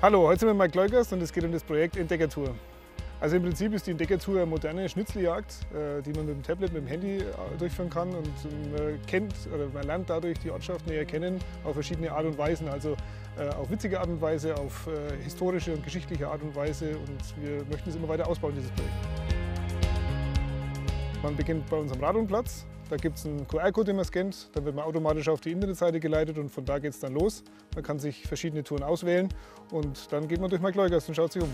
Hallo, heute sind wir Mike Leugers und es geht um das Projekt Entdeckertour. Also im Prinzip ist die Entdeckertour eine moderne Schnitzeljagd, äh, die man mit dem Tablet, mit dem Handy äh, durchführen kann und man kennt oder man lernt dadurch die Ortschaft näher kennen auf verschiedene Art und Weisen, also äh, auf witzige Art und Weise, auf historische und geschichtliche Art und Weise und wir möchten es immer weiter ausbauen, dieses Projekt. Man beginnt bei unserem Radlplatz. Da gibt es einen QR-Code, den man scannt. Dann wird man automatisch auf die Internetseite geleitet und von da geht es dann los. Man kann sich verschiedene Touren auswählen und dann geht man durch Markleugers und schaut sich um.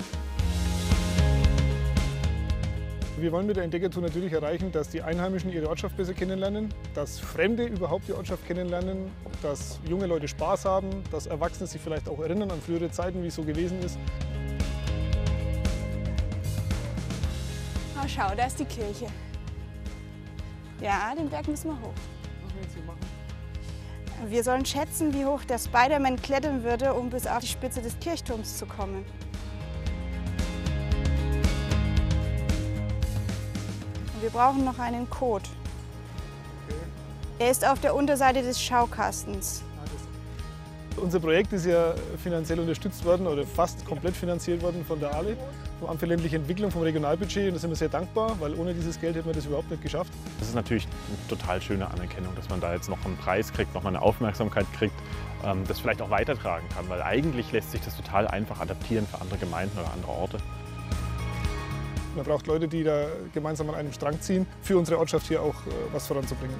Wir wollen mit der Entdeckertour natürlich erreichen, dass die Einheimischen ihre Ortschaft besser kennenlernen, dass Fremde überhaupt die Ortschaft kennenlernen, dass junge Leute Spaß haben, dass Erwachsene sich vielleicht auch erinnern an frühere Zeiten, wie es so gewesen ist. Oh, schau, da ist die Kirche. Ja, den Berg müssen wir hoch. Was wir jetzt hier machen? Wir sollen schätzen, wie hoch der Spider-Man klettern würde, um bis auf die Spitze des Kirchturms zu kommen. Und wir brauchen noch einen Code. Okay. Er ist auf der Unterseite des Schaukastens. Unser Projekt ist ja finanziell unterstützt worden oder fast komplett finanziert worden von der ALE, vom Amt für ländliche Entwicklung, vom Regionalbudget. Und da sind wir sehr dankbar, weil ohne dieses Geld hätten wir das überhaupt nicht geschafft. Das ist natürlich eine total schöne Anerkennung, dass man da jetzt noch einen Preis kriegt, noch mal eine Aufmerksamkeit kriegt, ähm, das vielleicht auch weitertragen kann. Weil eigentlich lässt sich das total einfach adaptieren für andere Gemeinden oder andere Orte. Man braucht Leute, die da gemeinsam an einem Strang ziehen, für unsere Ortschaft hier auch äh, was voranzubringen.